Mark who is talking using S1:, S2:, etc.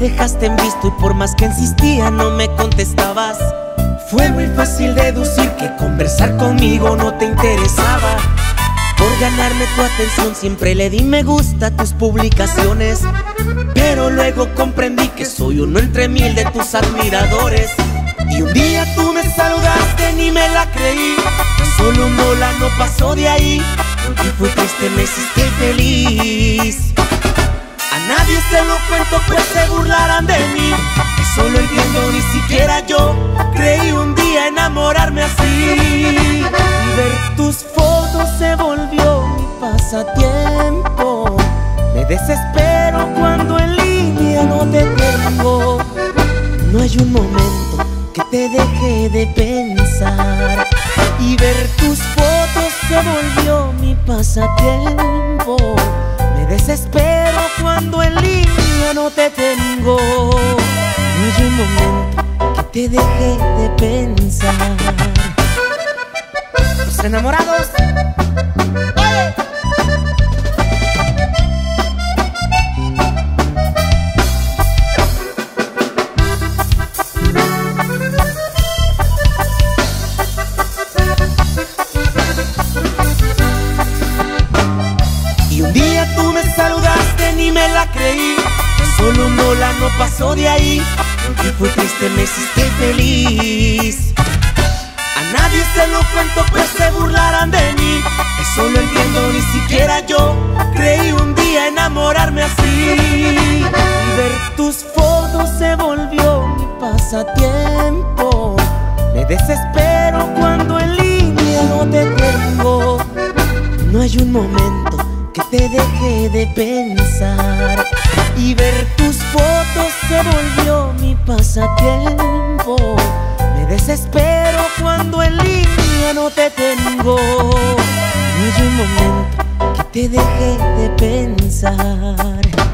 S1: dejaste en visto y por más que insistía no me contestabas. Fue muy fácil deducir que conversar conmigo no te interesaba. Por ganarme tu atención siempre le di me gusta a tus publicaciones. Pero luego comprendí que soy uno entre mil de tus admiradores. Y un día tú me saludaste, ni me la creí. Solo un hola no pasó de ahí. Porque fue triste, me hiciste feliz. Se lo cuento, pues se burlarán de mí. Solo entiendo, ni siquiera yo creí un día enamorarme así. Y ver tus fotos se volvió mi pasatiempo. Me desespero cuando en línea no te tengo. No hay un momento que te deje de pensar. Y ver tus fotos se volvió mi pasatiempo. No te tengo. No hay un momento que te deje de pensar. Enamorados. Y un día tú me saludaste, ni me la creí. Solo un hola no pasó de ahí. Aunque fue triste, me hiciste feliz. A nadie se lo cuento, pues se burlarán de mí. Que solo entiendo, ni siquiera yo creí un día enamorarme así. Y ver tus fotos se volvió mi pasatiempo. Me desespero cuando en línea no te tengo. No hay un momento que te deje de pensar y ver tus fotos se volvió mi pasatiempo. Me desespero cuando en línea no te tengo. No hay un momento que te deje de pensar.